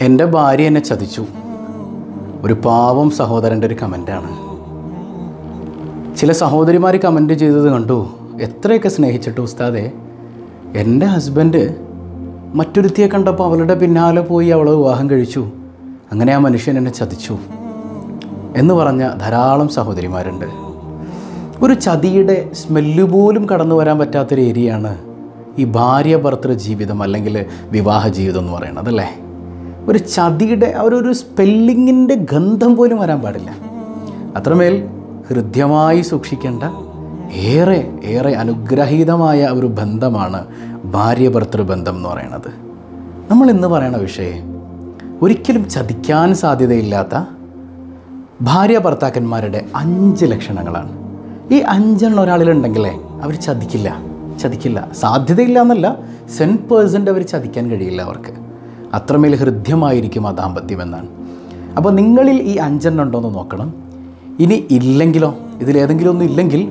എന്റെ ഭാര്യ എന്നെ ചതിച്ചു. ഒരു പാവം സഹോദരന്റെ ഒരു കമന്റാണ്. ചില സഹോദരിമാർ കമന്റ് ചെയ്തത് കണ്ടു. എത്രയൊക്കെ സ്നേഹിച്ചിട്ട് ഉസ്താദെ. എന്റെ ഹസ്ബൻഡ് മറ്റൊരുത്തിയെ കണ്ടപ്പോൾ അവളുടെ പിന്നാലെ പോയി അവളെ വിവാഹം കഴിച്ചു. അങ്ങനെ ആ മനുഷ്യൻ എന്നെ ചതിച്ചു എന്ന് പറഞ്ഞ ധാരാളം സഹോദരിമാരുണ്ട്. ഒരു ചതിയുടെ സ്മെല്ല് പോലും കടന്നു വരാൻ പറ്റാത്തൊരു ഏരിയയാണ് ഈ ഭാര്യ ഭർത്തൃ ജീവിതം അല്ലെങ്കിൽ വിവാഹ ജീവിതം എന്ന് പറയുന്നത് അല്ലേ? ഒരു ചതിയുടെ ആ ഒരു സ്പെല്ലിങ്ങിന്റെ ഗന്ധം പോലും വരാൻ പാടില്ല. അത്രമേൽ ഹൃദ്യമായി സൂക്ഷിക്കേണ്ട ഏറെ ഏറെ അനുഗ്രഹീതമായ ഒരു ബന്ധമാണ് ഭാര്യ ഭർത്തൃ ബന്ധം എന്ന് പറയുന്നത്. നമ്മൾ ഇന്ന് പറയണ വിഷയം ഒരിക്കലും ചതിക്കാൻ സാധ്യതയില്ലാത്ത ഭാര്യ ഭർത്താക്കന്മാരുടെ അഞ്ച് ലക്ഷണങ്ങളാണ്. ഈ അഞ്ചെണ്ണം ഒരാളിലുണ്ടെങ്കിലേ അവർ ചതിക്കില്ല. ചതിക്കില്ല. സാധ്യതയില്ല എന്നല്ല സെൻ പേഴ്സന്റ് അവർ ചതിക്കാൻ കഴിയില്ല അവർക്ക്. അത്രമേൽ ഹൃദ്യമായിരിക്കും ആ ദാമ്പത്യം എന്നാണ് അപ്പോൾ നിങ്ങളിൽ ഈ അഞ്ചെണ്ണം ഉണ്ടോയെന്ന് നോക്കണം. ഇനി ഇല്ലെങ്കിലോ ഇതിലേതെങ്കിലും ഒന്നും ഇല്ലെങ്കിൽ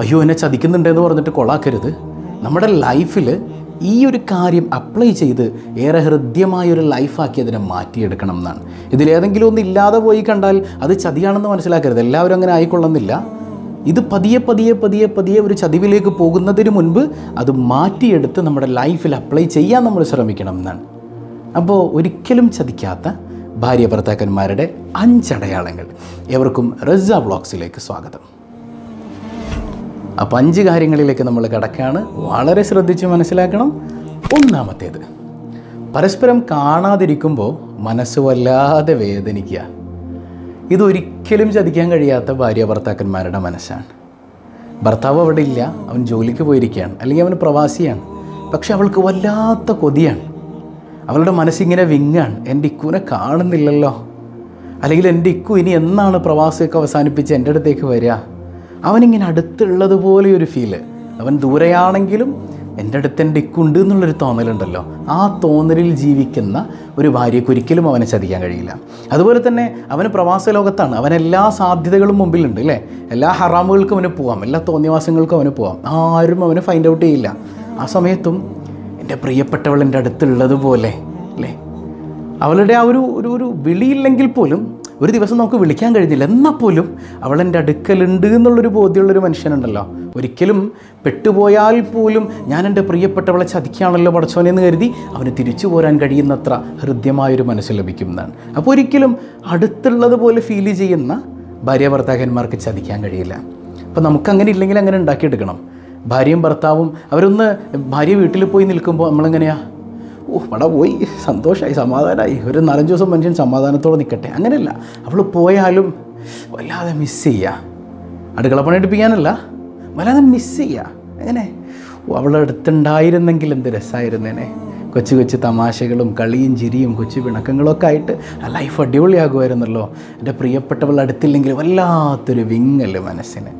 അയ്യോ എന്നെ ചതിക്കുന്നുണ്ടെന്ന് പറഞ്ഞിട്ട് കൊളാക്കരുത് നമ്മുടെ ലൈഫിൽ ഈ ഒരു കാര്യം അപ്ലൈ ചെയ്ത് ഏറെ ഹൃദ്യമായൊരു ലൈഫാക്കി അതിനെ മാറ്റിയെടുക്കണം എന്നാണ് ഇതിലേതെങ്കിലും ഒന്നും ഇല്ലാതെ പോയി കണ്ടാൽ അത് ചതിയാണെന്ന് മനസ്സിലാക്കരുത്. എല്ലാവരും അങ്ങനെ ആയിക്കൊള്ളുന്നില്ല. ഇത് പതിയെ പതിയെ പതിയെ പതിയെ ഒരു ചതിവിലേക്ക് പോകുന്നതിന് മുൻപ് അത് മാറ്റിയെടുത്ത് നമ്മുടെ ലൈഫിൽ അപ്ലൈ ചെയ്യാൻ നമ്മൾ ശ്രമിക്കണം എന്നാണ് അപ്പോൾ ഒരിക്കലും ചതിക്കാത്ത ഭാര്യ ഭർത്താക്കന്മാരുടെ അഞ്ചടയാളങ്ങൾ. എവർക്കും റസ വ്ളോഗ്സിലേക്ക് സ്വാഗതം. അപ്പം അഞ്ച് കാര്യങ്ങളിലേക്ക് നമ്മൾ കിടക്കുകയാണ് വളരെ ശ്രദ്ധിച്ച് മനസ്സിലാക്കണം. ഒന്നാമത്തേത് പരസ്പരം കാണാതിരിക്കുമ്പോൾ മനസ്സ് വല്ലാതെ വേദനിക്കുക. ഇതൊരിക്കലും ചതിക്കാൻ കഴിയാത്ത ഭാര്യ ഭർത്താക്കന്മാരുടെ മനസ്സാണ്. ഭർത്താവ് അവിടെ ഇല്ല അവൻ ജോലിക്ക് പോയിരിക്കുകയാണ് അല്ലെങ്കിൽ അവൻ പ്രവാസിയാണ്. പക്ഷെ അവൾക്ക് വല്ലാത്ത കൊതിയാണ്. അവളുടെ മനസ്സിങ്ങനെ വിങ്ങാണ്. എന്റെ ഇക്കുവിനെ കാണുന്നില്ലല്ലോ. അല്ലെങ്കിൽ എന്റെ ഇക്കു ഇനി എന്നാണ് പ്രവാസമൊക്കെ അവസാനിപ്പിച്ച് എന്റെ അടുത്തേക്ക് വരിക? അവനിങ്ങനെ അടുത്തുള്ളതുപോലെ ഒരു ഫീൽ അവൻ ദൂരെയാണെങ്കിലും എന്റെ അടുത്ത് എന്റെ ഇക്കുണ്ട് എന്നുള്ളൊരു തോന്നലുണ്ടല്ലോ. ആ തോന്നലിൽ ജീവിക്കുന്ന ഒരു ഭാര്യയ്ക്ക് ഒരിക്കലും അവനെ ചതിക്കാൻ കഴിയില്ല. അതുപോലെ തന്നെ അവന് പ്രവാസ ലോകത്താണ് അവൻ എല്ലാ സാധ്യതകളും മുമ്പിലുണ്ട് അല്ലേ? എല്ലാ ഹറാമുകൾക്കും അവന് പോവാം. എല്ലാ തോന്നിവാസങ്ങൾക്കും അവന് പോവാം. ആരും അവനെ ഫൈൻഡ് ഔട്ട് ചെയ്യില്ല. ആ സമയത്തും എന്റെ പ്രിയപ്പെട്ടവൾ എന്റെ അടുത്തുള്ളതുപോലെ അല്ലേ? അവളുടെ ആ ഒരു ഒരു ഒരു വിളിയില്ലെങ്കിൽ പോലും ഒരു ദിവസം നമുക്ക് വിളിക്കാൻ കഴിഞ്ഞില്ല. എന്നാൽ പോലും അവൾ എന്റെ അടുക്കലുണ്ട് എന്നുള്ളൊരു ബോധ്യമുള്ളൊരു മനുഷ്യനുണ്ടല്ലോ. ഒരിക്കലും പെട്ടുപോയാൽ പോലും ഞാൻ എന്റെ പ്രിയപ്പെട്ടവളെ ചതിക്കുകയാണല്ലോ പടച്ചോനെന്ന് കരുതി അവന് തിരിച്ചു പോരാൻ കഴിയുന്നത്ര ഹൃദ്യമായൊരു മനസ്സ് ലഭിക്കുന്നതാണ്. അപ്പോൾ ഒരിക്കലും അടുത്തുള്ളതുപോലെ ഫീൽ ചെയ്യുന്ന ഭാര്യ ഭർത്താക്കന്മാർക്ക് ചതിക്കാൻ കഴിയില്ല. അപ്പോൾ നമുക്കങ്ങനെ ഇല്ലെങ്കിൽ അങ്ങനെ ഉണ്ടാക്കിയെടുക്കണം. ഭാര്യയും ഭർത്താവും അവരൊന്ന് ഭാര്യ വീട്ടിൽ പോയി നിൽക്കുമ്പോൾ നമ്മളെങ്ങനെയാണ് ഓ ഇവിടെ പോയി. സന്തോഷമായി സമാധാനമായി ഒരു നാലഞ്ച് ദിവസം മനുഷ്യൻ സമാധാനത്തോടെ നിൽക്കട്ടെ അങ്ങനെയല്ല. അവൾ പോയാലും വല്ലാതെ മിസ് ചെയ്യുക അടുക്കള പണി എടുപ്പിക്കാനല്ല. വല്ലാതെ മിസ് ചെയ്യുക എങ്ങനെ? ഓ അവളുടെ അടുത്തുണ്ടായിരുന്നെങ്കിൽ എന്ത് രസമായിരുന്നേനെ കൊച്ചു കൊച്ചു തമാശകളും കളിയും ചിരിയും കൊച്ചു പിണക്കങ്ങളൊക്കെ ആയിട്ട് ആ ലൈഫ് അടിപൊളിയാകുമായിരുന്നല്ലോ. എന്റെ പ്രിയപ്പെട്ടവൾ അടുത്തില്ലെങ്കിൽ വല്ലാത്തൊരു വിങ്ങൽ മനസ്സിന്.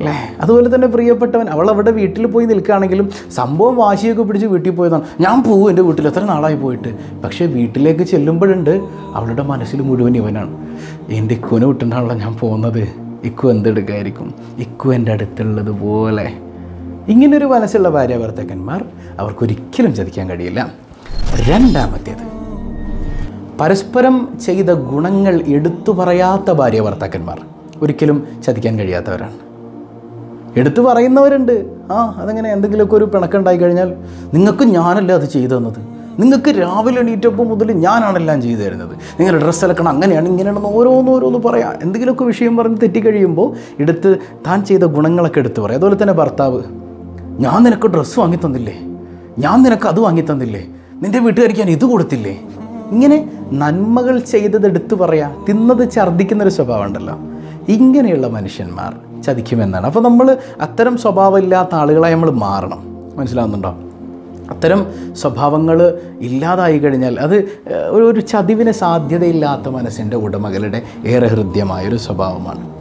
അല്ലേ? അതുപോലെ തന്നെ പ്രിയപ്പെട്ടവൻ അവൾ അവിടെ വീട്ടിൽ പോയി നിൽക്കുകയാണെങ്കിലും സംഭവം വാശിയൊക്കെ പിടിച്ച് വീട്ടിൽ പോയതാണ്. ഞാൻ പോകും എന്റെ വീട്ടിൽ എത്ര നാളായി പോയിട്ട്? പക്ഷേ വീട്ടിലേക്ക് ചെല്ലുമ്പോഴുണ്ട് അവളുടെ മനസ്സിൽ മുഴുവൻ ഇവനാണ്. എന്റെ ഇക്കുവിനെ വിട്ടിട്ടാണല്ലോ ഞാൻ പോകുന്നത്. ഇക്കു എന്തെടുക്കായിരിക്കും? ഇക്കു എന്റെ അടുത്തുള്ളത് പോലെ. ഇങ്ങനൊരു മനസ്സുള്ള ഭാര്യ ഭർത്താക്കന്മാർ അവർക്കൊരിക്കലും ചതിക്കാൻ കഴിയില്ല. രണ്ടാമത്തേത് പരസ്പരം ചെയ്ത ഗുണങ്ങൾ എടുത്തു പറയാത്ത ഭാര്യ ഭർത്താക്കന്മാർ ഒരിക്കലും ചതിക്കാൻ കഴിയാത്തവരാണ്. എടുത്തു പറയുന്നവരുണ്ട്. ആ അതങ്ങനെ? എന്തെങ്കിലുമൊക്കെ ഒരു പിണക്കുണ്ടായി കഴിഞ്ഞാൽ നിങ്ങൾക്ക് ഞാനല്ല അത് ചെയ്തു തന്നത്? നിങ്ങൾക്ക് രാവിലെ എണീറ്റപ്പോൾ മുതൽ ഞാനാണെല്ലാം ചെയ്തു തരുന്നത്. നിങ്ങൾ ഡ്രസ്സ് അലക്കണം അങ്ങനെയാണ് ഇങ്ങനെയാണെന്ന് ഓരോന്ന് ഓരോന്ന് പറയാം. എന്തെങ്കിലുമൊക്കെ വിഷയം പറഞ്ഞ് തെറ്റിക്കഴിയുമ്പോൾ എടുത്ത് താൻ ചെയ്ത ഗുണങ്ങളൊക്കെ എടുത്ത് പറയാം. അതുപോലെ തന്നെ ഭർത്താവ് ഞാൻ നിനക്ക് ഡ്രസ്സ് വാങ്ങി തന്നില്ലേ? ഞാൻ നിനക്ക് അത് വാങ്ങി തന്നില്ലേ? നിന്റെ വീട്ടുകാരിക്ക് ഞാൻ ഇത് കൊടുത്തില്ലേ? ഇങ്ങനെ നന്മകൾ ചെയ്തത് എടുത്തു പറയാം. തിന്നത് ഛർദ്ദിക്കുന്നൊരു സ്വഭാവം ഉണ്ടല്ലോ ഇങ്ങനെയുള്ള മനുഷ്യന്മാർ ചതിക്കുമെന്നാണ്. അപ്പോൾ നമ്മൾ അത്തരം സ്വഭാവമില്ലാത്ത ആളുകളായി നമ്മൾ മാറണം. മനസ്സിലാവുന്നുണ്ടോ? അത്തരം സ്വഭാവങ്ങൾ ഇല്ലാതായി കഴിഞ്ഞാൽ അത് ഒരു ചതിവിന് സാധ്യതയില്ലാത്ത മനസ്സിന്റെ ഉടമകളുടെ ഏറെ ഹൃദ്യമായൊരു സ്വഭാവമാണ്.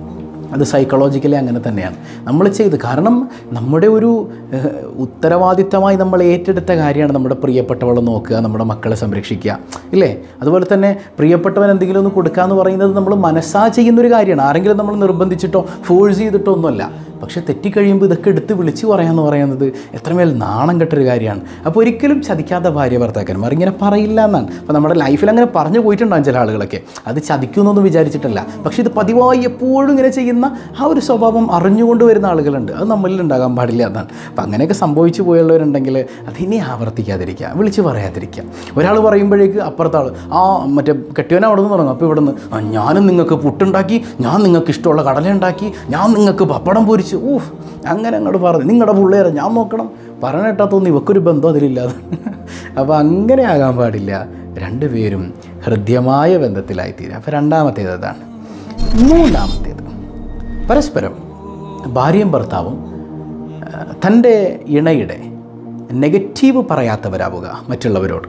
അത് സൈക്കോളജിക്കലി അങ്ങനെ തന്നെയാണ്. നമ്മൾ ചെയ്ത് കാരണം നമ്മുടെ ഒരു ഉത്തരവാദിത്തമായി നമ്മൾ ഏറ്റെടുത്ത കാര്യമാണ് നമ്മുടെ പ്രിയപ്പെട്ടവളെ നോക്കുക നമ്മുടെ മക്കളെ സംരക്ഷിക്കുക. ഇല്ലേ? അതുപോലെ തന്നെ പ്രിയപ്പെട്ടവൻ എന്തെങ്കിലും ഒന്ന് കൊടുക്കുക എന്ന് പറയുന്നത് നമ്മൾ മനസ്സാ ചെയ്യുന്നൊരു കാര്യമാണ്. ആരെങ്കിലും നമ്മൾ നിർബന്ധിച്ചിട്ടോ ഫോഴ്സ് ചെയ്തിട്ടോ ഒന്നുമല്ല. പക്ഷേ തെറ്റിക്കഴിയുമ്പോൾ ഇതൊക്കെ എടുത്ത് വിളിച്ചു പറയാമെന്ന് പറയുന്നത് എത്രമേൽ നാണം കെട്ടൊരു കാര്യമാണ്. അപ്പോൾ ഒരിക്കലും ചതിക്കാത്ത ഭാര്യ ഭർത്താക്കന്മാർ ഇങ്ങനെ പറയില്ല എന്നാണ്. അപ്പോൾ നമ്മുടെ ലൈഫിൽ അങ്ങനെ പറഞ്ഞു പോയിട്ടുണ്ടാകും ചില ആളുകളൊക്കെ. അത് ചതിക്കുന്നൊന്നും വിചാരിച്ചിട്ടല്ല. പക്ഷേ ഇത് പതിവായി എപ്പോഴും ഇങ്ങനെ ചെയ്യുന്ന ആ ഒരു സ്വഭാവം അറിഞ്ഞുകൊണ്ട് വരുന്ന ആളുകളുണ്ട്. അത് നമ്മളിൽ ഉണ്ടാകാൻ പാടില്ല എന്നാണ്. അപ്പോൾ അങ്ങനെയൊക്കെ സംഭവിച്ചു പോയുള്ളവരുണ്ടെങ്കിൽ അതിനി ആവർത്തിക്കാതിരിക്കുക വിളിച്ച് പറയാതിരിക്കുക. ഒരാൾ പറയുമ്പോഴേക്ക് അപ്പുറത്തെ ആൾ ആ മറ്റേ കെട്ടിയവനെ അവിടെ നിന്ന് തുടങ്ങും. അപ്പോൾ ഇവിടെ നിന്ന് ഞാനും നിങ്ങൾക്ക് പുട്ടുണ്ടാക്കി ഞാൻ നിങ്ങൾക്ക് ഇഷ്ടമുള്ള കടല ഉണ്ടാക്കി ഞാൻ നിങ്ങൾക്ക് പപ്പടം പൊരിച്ചു ഊഹ് അങ്ങനെ അങ്ങോട്ട് പറഞ്ഞു. നിങ്ങളുടെ പിള്ളേരെ ഞാൻ നോക്കണം. പറഞ്ഞിട്ടാത്തൊന്നും തോന്നി ഇവക്കൊരു ബന്ധം അതിലില്ലാതെ. അപ്പോൾ അങ്ങനെ ആകാൻ പാടില്ല. രണ്ടുപേരും ഹൃദ്യമായ ബന്ധത്തിലായിത്തീരുക അപ്പോൾ രണ്ടാമത്തേത് അതാണ്. മൂന്നാമത്തേത് പരസ്പരം ഭാര്യയും ഭർത്താവും തന്റെ ഇണയുടെ നെഗറ്റീവ് പറയാത്തവരാവുക മറ്റുള്ളവരോട്.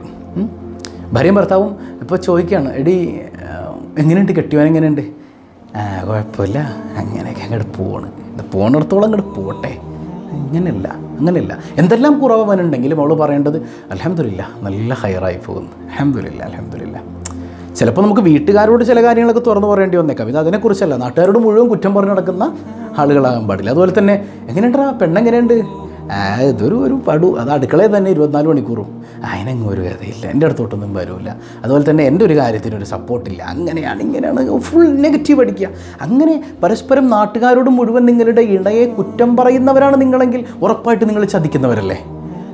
ഭാര്യയും ഭർത്താവും ഇപ്പോൾ ചോദിക്കുകയാണ് എടി എങ്ങനെയുണ്ട്? കെട്ടിയവൻ എങ്ങനെയുണ്ട്? കുഴപ്പമില്ല. അങ്ങനെയൊക്കെ അങ്ങോട്ട് പോവാണ് പോണിടത്തോളം അങ്ങോട്ട് പോട്ടെ. അങ്ങനെയല്ല അങ്ങനെയല്ല. എന്തെല്ലാം കുറവ് കുറവനുണ്ടെങ്കിലും അവൾ പറയേണ്ടത് അലഹമില്ല നല്ല ഹയറായി പോകുന്നു. അലഹമില്ല അലഹമില്ല ചിലപ്പോൾ നമുക്ക് വീട്ടുകാരോട് ചില കാര്യങ്ങളൊക്കെ തുറന്നു പറയേണ്ടി വന്നേക്കാം ഇത് അതിനെക്കുറിച്ചല്ല. നാട്ടുകാരോട് മുഴുവൻ കുറ്റം പറഞ്ഞു നടക്കുന്ന ആളുകളാകാൻ പാടില്ല. അതുപോലെ തന്നെ എങ്ങനെയുണ്ടാ? പെണ്ണെങ്ങനെയുണ്ട്? ഇതൊരു ഒരു പടു. അത് അടുക്കളയിൽ തന്നെ ഇരുപത്തിനാല് മണിക്കൂറും. അതിനങ്ങ് ഒരു കഥയില്ല എന്റെ അടുത്തോട്ടൊന്നും വരില്ല അതുപോലെ തന്നെ എന്റെ ഒരു കാര്യത്തിന് ഒരു സപ്പോർട്ടില്ല അങ്ങനെയാണ് ഇങ്ങനെയാണ് ഫുൾ നെഗറ്റീവ് അടിക്കുക. അങ്ങനെ പരസ്പരം നാട്ടുകാരോട് മുഴുവൻ നിങ്ങളുടെ ഇണയെ കുറ്റം പറയുന്നവരാണ് നിങ്ങളെങ്കിൽ ഉറപ്പായിട്ട് നിങ്ങൾ ചതിക്കുന്നവരല്ലേ?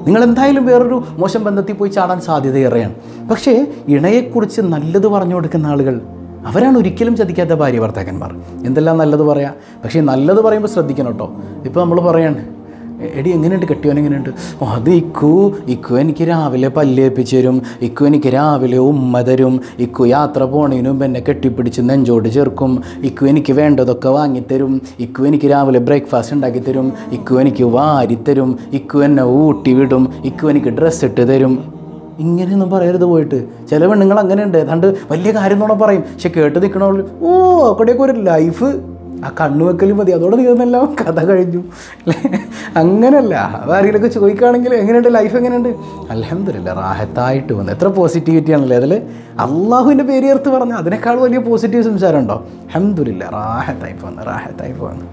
നിങ്ങൾ എന്തായാലും വേറൊരു മോശം ബന്ധത്തിൽ പോയി ചാടാൻ സാധ്യതയേറെയാണ്. പക്ഷേ ഇണയെക്കുറിച്ച് നല്ലത് പറഞ്ഞു കൊടുക്കുന്ന ആളുകൾ അവരാണ് ഒരിക്കലും ചതിക്കാത്ത ഭാര്യ ഭർത്താക്കന്മാർ. എന്തെല്ലാം നല്ലത് പറയാം? പക്ഷേ നല്ലത് പറയുമ്പോൾ ശ്രദ്ധിക്കണം കേട്ടോ. ഇപ്പോൾ നമ്മൾ പറയാണ് "എ- എടി എങ്ങനെയുണ്ട്? കെട്ടിയോൻ എങ്ങനെയുണ്ട്? അത് ഇക്കു ഇക്കു എനിക്ക് രാവിലെ പല്ലേപ്പിച്ച് തരും. ഇക്കു എനിക്ക് രാവിലെ ഉമ്മ തരും. ഇക്കു യാത്ര പോണതിന് മുമ്പ് എന്നെ കെട്ടിപ്പിടിച്ച് നെഞ്ചോട് ചേർക്കും. ഇക്കു എനിക്ക് വേണ്ടതൊക്കെ വാങ്ങിത്തരും. ഇക്കു എനിക്ക് രാവിലെ ബ്രേക്ക്ഫാസ്റ്റ് ഉണ്ടാക്കി തരും. ഇക്കു എനിക്ക് വാരിത്തരും. ഇക്കു എന്നെ ഊട്ടി വിടും. ഇക്കു എനിക്ക് ഡ്രസ്സ് ഇട്ട് തരും. ഇങ്ങനെയൊന്നും പറയരുത് പോയിട്ട്. ചില പെണ്ണുങ്ങൾ അങ്ങനെയുണ്ട്. ഏതാണ്ട് വലിയ കാര്യം എന്നോണം പറയും. പക്ഷെ കേട്ട് നിൽക്കണവർ ഓ അവിടെയൊക്കെ ഒരു ലൈഫ് ആ കണ്ണുവെക്കൽ മതി. അതോടെ തീർന്നല്ലോ കഥ കഴിഞ്ഞു. അല്ലേ? അങ്ങനല്ല. അതാരെങ്കിലൊക്കെ ചോദിക്കുകയാണെങ്കിൽ എങ്ങനെയുണ്ട്? ലൈഫ് എങ്ങനെയുണ്ട്? അലഹമില്ല റാഹത്തായിട്ട് വന്നു. എത്ര പോസിറ്റിവിറ്റി ആണല്ലേ? അതിൽ അള്ളാഹുവിന്റെ പേര് ചേർത്ത് പറഞ്ഞാൽ അതിനേക്കാൾ വലിയ പോസിറ്റീവ് സംസാരം ഉണ്ടോ? അഹമ്മദില്ല റാഹത്തായി പോന്നു റാഹത്തായി പോന്നു.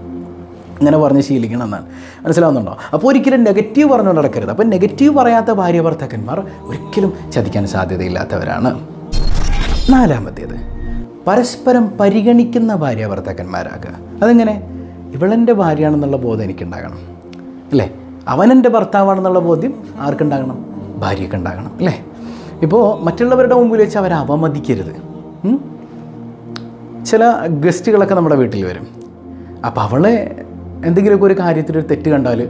ഇങ്ങനെ പറഞ്ഞ് ശീലിക്കണം എന്നാണ്. മനസ്സിലാവുന്നുണ്ടോ? അപ്പോൾ ഒരിക്കലും നെഗറ്റീവ് പറഞ്ഞുകൊണ്ട് നടക്കരുത്. അപ്പോൾ നെഗറ്റീവ് പറയാത്ത ഭാര്യ ഭർത്താക്കന്മാർ ഒരിക്കലും ചതിക്കാൻ സാധ്യതയില്ലാത്തവരാണ്. നാലാമത്തേത്. പരസ്പരം പരിഗണിക്കുന്ന ഭാര്യ ഭർത്താക്കന്മാരാകുക അതെങ്ങനെ? ഇവളെന്റെ ഭാര്യയാണെന്നുള്ള ബോധം എനിക്കുണ്ടാകണം. അല്ലേ? അവനെന്റെ ഭർത്താവാണെന്നുള്ള ബോധ്യം ആർക്കുണ്ടാകണം? ഭാര്യയ്ക്ക് ഉണ്ടാകണം അല്ലേ? ഇപ്പോൾ മറ്റുള്ളവരുടെ മുമ്പിൽ വെച്ച് അവരെ അവമതിക്കരുത്. ചില ഗസ്റ്റുകളൊക്കെ നമ്മുടെ വീട്ടിൽ വരും. അപ്പോൾ അവളെ എന്തെങ്കിലുമൊക്കെ ഒരു കാര്യത്തിൽ ഒരു തെറ്റ് കണ്ടാൽ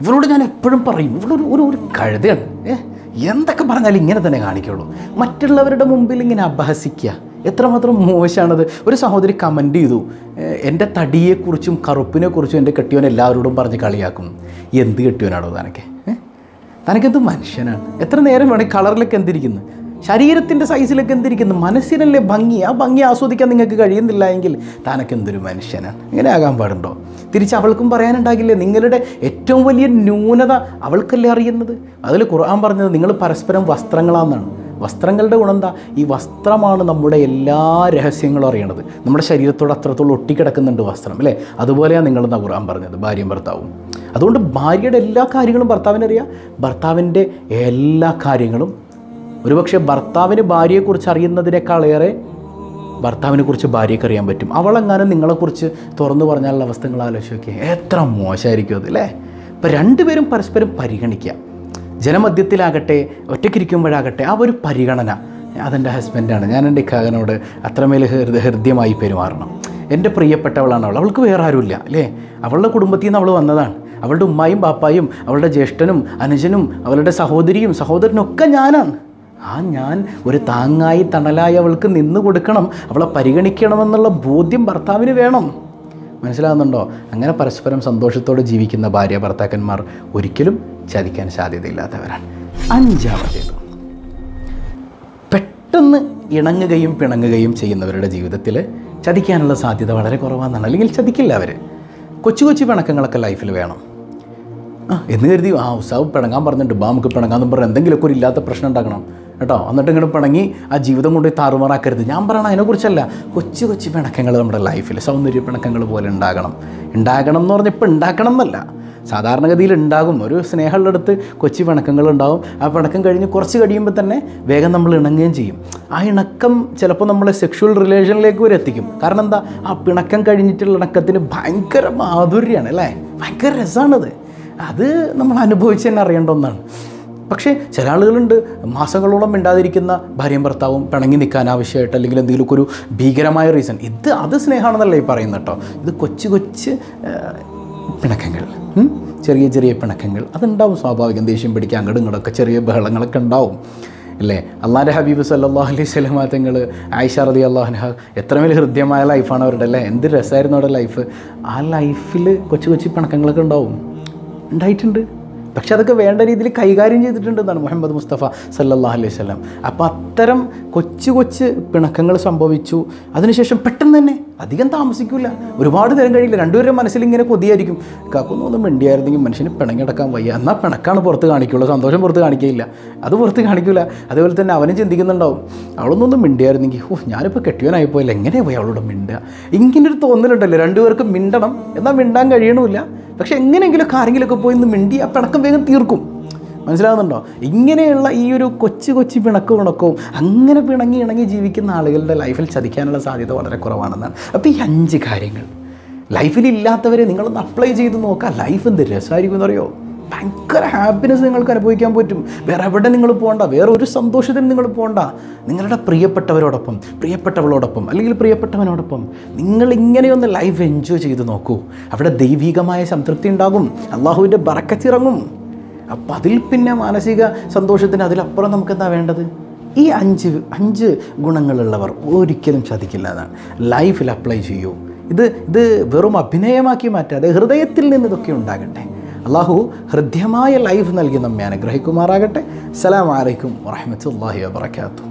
ഇവളോട് ഞാൻ എപ്പോഴും പറയും ഇവളൊരു ഒരു ഒരു കഴുതയാണ്. ഏ? എന്തൊക്കെ പറഞ്ഞാലും ഇങ്ങനെ തന്നെ കാണിക്കുള്ളൂ. മറ്റുള്ളവരുടെ മുമ്പിൽ ഇങ്ങനെ അപഹസിക്കുക. എത്രമാത്രം മോശമാണത്? ഒരു സഹോദരി കമന്റ് ചെയ്തു. "ഏ, എന്റെ തടിയെക്കുറിച്ചും കറുപ്പിനെക്കുറിച്ചും എന്റെ കെട്ടിയോൻ എല്ലാവരോടും പറഞ്ഞ് കളിയാക്കും. എന്ത് കെട്ടിയോനാണോ തനക്ക്? തനക്കെന്ത് മനുഷ്യനാണ്? എത്ര നേരം വേണേൽ കളറിലൊക്കെ എന്തിരിക്കുന്നു? ശരീരത്തിന്റെ സൈസിലൊക്കെ എന്തിരിക്കുന്നു? മനസ്സിനല്ലേ ഭംഗി? ആ ഭംഗി ആസ്വദിക്കാൻ നിങ്ങൾക്ക് കഴിയുന്നില്ല എങ്കിൽ താനൊക്കെ എന്തൊരു മനുഷ്യനാണ്? ഇങ്ങനെ ആകാൻ പാടുണ്ടോ? തിരിച്ച് അവൾക്കും പറയാനുണ്ടാകില്ലേ? നിങ്ങളുടെ ഏറ്റവും വലിയ ന്യൂനത അവൾക്കല്ലേ അറിയുന്നത്? അതിൽ ഖുർആൻ പറഞ്ഞത് നിങ്ങൾ പരസ്പരം വസ്ത്രങ്ങളാണെന്നാണ് വസ്ത്രങ്ങളുടെ ഗുണം എന്താ ഈ വസ്ത്രമാണ് നമ്മുടെ എല്ലാ രഹസ്യങ്ങളും അറിയണത്. നമ്മുടെ ശരീരത്തോട് അത്രത്തോളം ഒട്ടിക്കിടക്കുന്നുണ്ട് വസ്ത്രം അല്ലേ? അതുപോലെയാണ് നിങ്ങളെന്ന ഖുർആൻ പറഞ്ഞത് ഭാര്യയും ഭർത്താവും. അതുകൊണ്ട് ഭാര്യയുടെ എല്ലാ കാര്യങ്ങളും ഭർത്താവിനറിയാം? ഭർത്താവിന്റെ എല്ലാ കാര്യങ്ങളും. ഒരുപക്ഷെ ഭർത്താവിന് ഭാര്യയെക്കുറിച്ച് അറിയുന്നതിനേക്കാളേറെ ഭർത്താവിനെ കുറിച്ച് ഭാര്യയ്ക്ക് അറിയാൻ പറ്റും. അവളെങ്ങാനും നിങ്ങളെക്കുറിച്ച് തുറന്നു പറഞ്ഞാലുള്ള അവസ്ഥ നിങ്ങൾ ആലോചിച്ച് നോക്കിയാൽ എത്ര മോശമായിരിക്കും അത് അല്ലേ? ഇപ്പം രണ്ടുപേരും പരസ്പരം പരിഗണിക്കുക. ജനമധ്യത്തിലാകട്ടെ ഒറ്റയ്ക്കിരിക്കുമ്പോഴാകട്ടെ ആ ഒരു പരിഗണന അതെന്റെ ഹസ്ബൻഡാണ്. ഞാൻ എന്റെ ഇക്കാകനോട് അത്രമേൽ ഹൃദ ഹൃദ്യമായി പെരുമാറണം. എന്റെ പ്രിയപ്പെട്ടവളാണ് അവൾ. അവൾക്ക് വേറെ ആരുമില്ല അല്ലേ? അവളുടെ കുടുംബത്തിൽ നിന്ന് അവൾ വന്നതാണ്. അവളുടെ ഉമ്മായും ബാപ്പായും അവളുടെ ജ്യേഷ്ഠനും അനുജനും അവളുടെ സഹോദരിയും സഹോദരനും ഒക്കെ ഞാനാണ്. ആ ഞാൻ ഒരു താങ്ങായി തണലായി അവൾക്ക് നിന്ന് കൊടുക്കണം അവളെ പരിഗണിക്കണമെന്നുള്ള ബോധ്യം ഭർത്താവിന് വേണം. മനസ്സിലാകുന്നുണ്ടോ? അങ്ങനെ പരസ്പരം സന്തോഷത്തോടെ ജീവിക്കുന്ന ഭാര്യ ഭർത്താക്കന്മാർ ഒരിക്കലും ചതിക്കാൻ സാധ്യതയില്ലാത്തവരാണ്. അഞ്ചാമത്തേത്. പെട്ടെന്ന് ഇണങ്ങുകയും പിണങ്ങുകയും ചെയ്യുന്നവരുടെ ജീവിതത്തിൽ ചതിക്കാനുള്ള സാധ്യത വളരെ കുറവാണെന്നാണ്. അല്ലെങ്കിൽ ചതിക്കില്ല അവർ കൊച്ചു കൊച്ചു പിണക്കങ്ങളൊക്കെ ലൈഫിൽ വേണം. ആ എന്ന് കരുതി ആ ഉത്സാവ് പിണങ്ങാൻ പറഞ്ഞിട്ട് ബാ നമുക്ക് പിണങ്ങാന്ന് പറഞ്ഞ് എന്തെങ്കിലുമൊക്കെ ഒരു ഇല്ലാത്ത പ്രശ്നം ഉണ്ടാക്കണം. കേട്ടോ? എന്നിട്ട് ഇങ്ങനെ പിണങ്ങി ആ ജീവിതം കൊണ്ട് താറുമാറാക്കരുത്. ഞാൻ പറയണ അതിനെക്കുറിച്ചല്ല. കൊച്ചു കൊച്ചു പിണക്കങ്ങൾ നമ്മുടെ ലൈഫിൽ സൗന്ദര്യ പിണക്കങ്ങൾ പോലെ ഉണ്ടാകണം. ഉണ്ടാകണം എന്ന് പറഞ്ഞാൽ ഇപ്പം ഉണ്ടാക്കണം എന്നല്ല. സാധാരണഗതിയിൽ ഉണ്ടാകും. ഒരു സ്നേഹമുള്ള അടുത്ത് കൊച്ചു പിണക്കങ്ങൾ ഉണ്ടാവും. ആ പിണക്കം കഴിഞ്ഞ് കുറച്ച് കഴിയുമ്പോൾ തന്നെ വേഗം നമ്മൾ ഇണങ്ങുകയും ചെയ്യും. ആ ഇണക്കം ചിലപ്പോൾ നമ്മളെ സെക്ഷുവൽ റിലേഷനിലേക്ക് വരെ എത്തിക്കും. കാരണം എന്താ? ആ പിണക്കം കഴിഞ്ഞിട്ടുള്ള ഇണക്കത്തിന് ഭയങ്കര മാധുര്യമാണ് അല്ലേ? ഭയങ്കര രസമാണത് അത് നമ്മൾ അനുഭവിച്ച് തന്നെ അറിയേണ്ട ഒന്നാണ്. പക്ഷേ ചില ആളുകളുണ്ട് മാസങ്ങളോളം മിണ്ടാതിരിക്കുന്ന ഭാര്യയും ഭർത്താവും പിണങ്ങി നിൽക്കാൻ ആവശ്യമായിട്ട് അല്ലെങ്കിൽ എന്തെങ്കിലുമൊക്കെ ഒരു ഭീകരമായ റീസൺ ഇത് അത് സ്നേഹമാണെന്നല്ല ഈ പറയുന്നത് കേട്ടോ. ഇത് കൊച്ചു കൊച്ച് പിണക്കങ്ങൾ. ചെറിയ ചെറിയ പിണക്കങ്ങൾ. അതുണ്ടാവും സ്വാഭാവികം. ദേഷ്യം പിടിക്കുക അങ്ങോട്ടും ചെറിയ ബഹളങ്ങളൊക്കെ ഉണ്ടാവും. അല്ലേ? അള്ളാന്റെ ഹബീബ് സല്ലാ അലൈഹി സ്വലമാ തങ്ങൾ ആയിഷ റതി അള്ളാഹുനഹ എത്ര വലിയ ഹൃദ്യമായ ലൈഫാണ് അവരുടെ അല്ലേ? എന്ത് രസമായിരുന്നു അവരുടെ ലൈഫ് ആ ലൈഫിൽ കൊച്ചു കൊച്ചു പിണക്കങ്ങളൊക്കെ ഉണ്ടാവും. ഉണ്ടായിട്ടുണ്ട്. പക്ഷെ അതൊക്കെ വേണ്ട രീതിയിൽ കൈകാര്യം ചെയ്തിട്ടുണ്ടെന്നാണ് മുഹമ്മദ് മുസ്തഫ സല്ലാ അലൈഹി സ്വലം അപ്പോൾ അത്തരം കൊച്ചു കൊച്ചു പിണക്കങ്ങൾ സംഭവിച്ചു. അതിനുശേഷം പെട്ടെന്ന് തന്നെ അധികം താമസിക്കില്ല ഒരുപാട് നേരം കഴിയില്ല. രണ്ടുപേരും മനസ്സിൽ ഇങ്ങനെ കൊതിയായിരിക്കും. കാക്കൊന്നും മിണ്ടിയായിരുന്നെങ്കിൽ മനുഷ്യന് പിണങ്ങിടക്കാൻ വയ്യ. എന്നാൽ പിണക്കാണ് പുറത്ത് കാണിക്കുള്ളൂ. സന്തോഷം പുറത്ത് കാണിക്കില്ല അത് പുറത്ത് കാണിക്കില്ല അതേപോലെ തന്നെ അവനും ചിന്തിക്കുന്നുണ്ടാവും. അവളൊന്നും മിണ്ടിയായിരുന്നെങ്കിൽ ഓ ഞാനിപ്പോൾ കെട്ടിയവനായിപ്പോയില്ല എങ്ങനെ പോയി അവളോട് മിണ്ടുക ഇങ്ങനൊരു തോന്നലുണ്ടല്ലോ? രണ്ടുപേർക്കും മിണ്ടണം. എന്നാൽ മിണ്ടാൻ കഴിയണമില്ല. പക്ഷെ എങ്ങനെയെങ്കിലുമൊക്കെ ആരെങ്കിലുമൊക്കെ പോയി ഒന്ന് മിണ്ടി ആ പിണക്കം വേഗം തീർക്കും. മനസ്സിലാകുന്നുണ്ടോ ഇങ്ങനെയുള്ള ഈ ഒരു കൊച്ചു കൊച്ചു പിണക്കവും ഉണക്കവും അങ്ങനെ പിണങ്ങി ഇണങ്ങി ജീവിക്കുന്ന ആളുകളുടെ ലൈഫിൽ ചതിക്കാനുള്ള സാധ്യത വളരെ കുറവാണെന്നാണ്. അപ്പോൾ ഈ അഞ്ച് കാര്യങ്ങൾ. ലൈഫിൽ ഇല്ലാത്തവരെ നിങ്ങളൊന്ന് അപ്ലൈ ചെയ്ത് നോക്കുക ലൈഫ് എന്ത് രസമായിരിക്കും എന്നറിയോ? ഭയങ്കര ഹാപ്പിനെസ് നിങ്ങൾക്ക് അനുഭവിക്കാൻ പറ്റും. വേറെ എവിടെ നിങ്ങൾ പോകണ്ട വേറെ ഒരു സന്തോഷത്തിന് നിങ്ങൾ പോകണ്ട. നിങ്ങളുടെ പ്രിയപ്പെട്ടവരോടൊപ്പം പ്രിയപ്പെട്ടവളോടൊപ്പം അല്ലെങ്കിൽ പ്രിയപ്പെട്ടവനോടൊപ്പം നിങ്ങൾ ഇങ്ങനെയൊന്ന് ലൈഫ് എൻജോയ് ചെയ്ത് നോക്കൂ. അവിടെ ദൈവികമായ സംതൃപ്തി ഉണ്ടാകും. അള്ളാഹുവിന്റെ ബറക്കത്തിറങ്ങും അപ്പം അതിൽ പിന്നെ മാനസിക സന്തോഷത്തിന് അതിലപ്പുറം നമുക്ക് എന്താ വേണ്ടത്? ഈ അഞ്ച് അഞ്ച് ഗുണങ്ങളുള്ളവർ ഒരിക്കലും ചതിക്കില്ല എന്നാണ്. ലൈഫിൽ അപ്ലൈ ചെയ്യൂ. ഇത് ഇത് വെറും അഭിനയമാക്കി മാറ്റാതെ ഹൃദയത്തിൽ നിന്ന് ഇതൊക്കെ ഉണ്ടാകട്ടെ. അള്ളാഹു ഹൃദ്യമായ ലൈഫ് നൽകി നമ്മെ അനുഗ്രഹിക്കുമാറാകട്ടെ. അസ്സലാമു അലൈക്കും വറഹ്മത്തുള്ളാഹി വബറകാതുഹു.